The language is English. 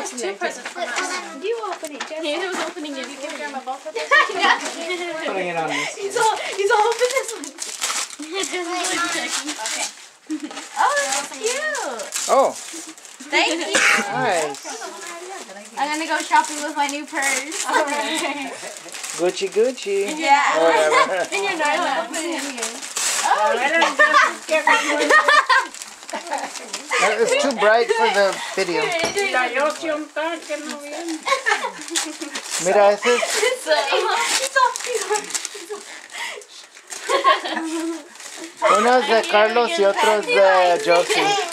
box in there. Two presents from us. You open it, Jeff. He was opening it. You give Grandma both of those? Putting it on this. He's all, he's all open this one. Okay. Oh, that's cute. Oh, Thank you. nice. I'm gonna go shopping with my new purse. Gucci Gucci. Yeah. Or whatever. In your nylon. Oh, I don't just get rid That is too bright for the video. La yo si un tan que no viene. Mira, ese es, It's it's uno es de Carlos y otro es de Josie.